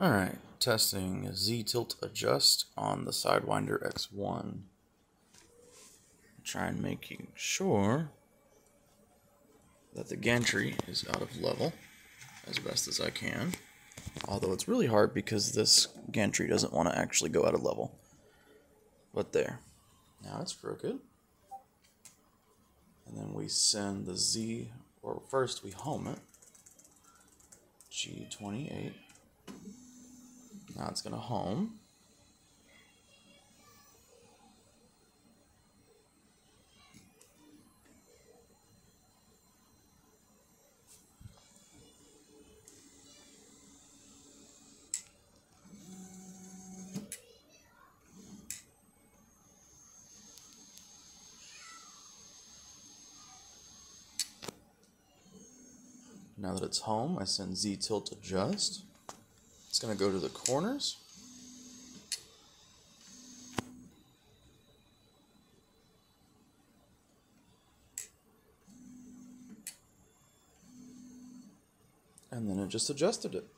Alright, testing Z tilt adjust on the Sidewinder X1. Try and making sure that the gantry is out of level as best as I can. Although it's really hard because this gantry doesn't want to actually go out of level. But there. Now it's crooked. And then we send the Z, or first we home it. G28. Now it's going to home. Now that it's home, I send Z tilt adjust. It's going to go to the corners. And then it just adjusted it.